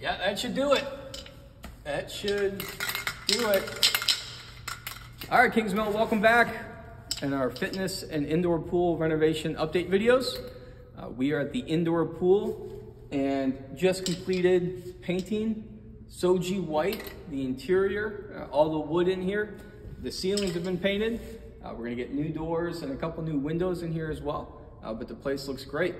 that should do it. That should do it. All right, Kingsmill, welcome back in our fitness and indoor pool renovation update videos. Uh, we are at the indoor pool and just completed painting Shoji white, the interior, uh, all the wood in here. The ceilings have been painted. Uh, we're gonna get new doors and a couple new windows in here as well, uh, but the place looks great.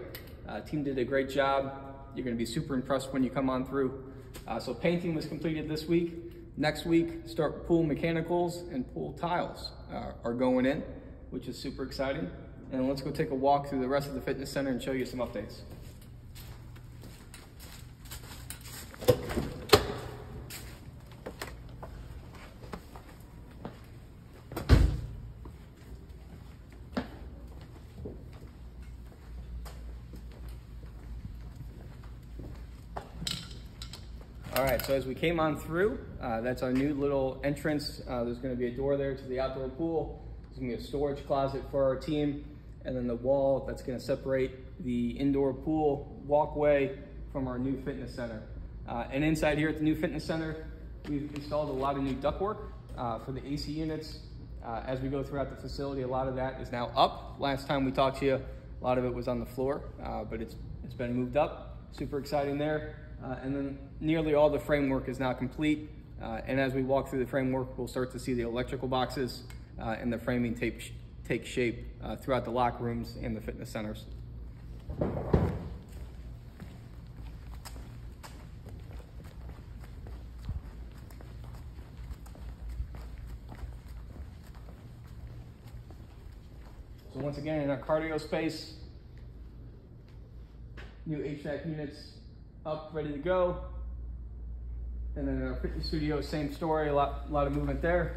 Uh, team did a great job. You're gonna be super impressed when you come on through. Uh, so painting was completed this week. Next week, start pool mechanicals and pool tiles uh, are going in, which is super exciting. And let's go take a walk through the rest of the fitness center and show you some updates. All right, so as we came on through, uh, that's our new little entrance. Uh, there's gonna be a door there to the outdoor pool. There's gonna be a storage closet for our team, and then the wall that's gonna separate the indoor pool walkway from our new fitness center. Uh, and inside here at the new fitness center, we've installed a lot of new ductwork uh, for the AC units. Uh, as we go throughout the facility, a lot of that is now up. Last time we talked to you, a lot of it was on the floor, uh, but it's, it's been moved up. Super exciting there. Uh, and then nearly all the framework is now complete. Uh, and as we walk through the framework, we'll start to see the electrical boxes uh, and the framing take, sh take shape uh, throughout the locker rooms and the fitness centers. So once again, in our cardio space, new HVAC units up, ready to go. And then our fitness studio, same story, a lot, a lot of movement there.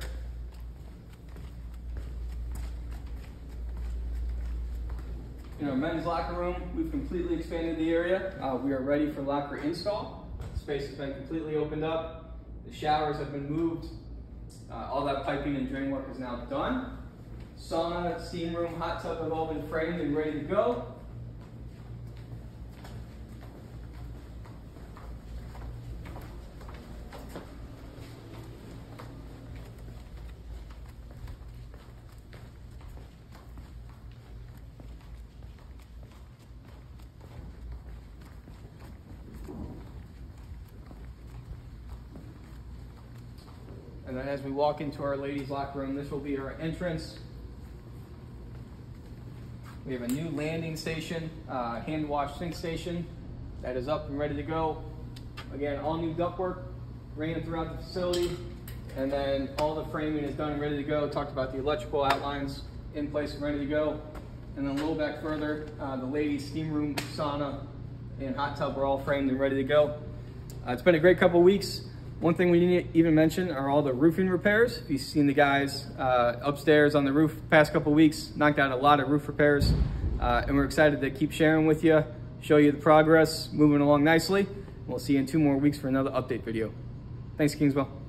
In our men's locker room, we've completely expanded the area. Uh, we are ready for locker install. Space has been completely opened up. The showers have been moved. Uh, all that piping and drain work is now done. Sauna, steam room, hot tub have all been framed and ready to go. And then as we walk into our ladies locker room, this will be our entrance. We have a new landing station, uh, hand wash sink station that is up and ready to go. Again, all new ductwork ran throughout the facility. And then all the framing is done and ready to go. Talked about the electrical outlines in place and ready to go. And then a little back further, uh, the ladies steam room, sauna, and hot tub are all framed and ready to go. Uh, it's been a great couple weeks. One thing we didn't even mention are all the roofing repairs. If you've seen the guys uh, upstairs on the roof past couple weeks, knocked out a lot of roof repairs. Uh, and we're excited to keep sharing with you, show you the progress, moving along nicely. We'll see you in two more weeks for another update video. Thanks, Kingsmill.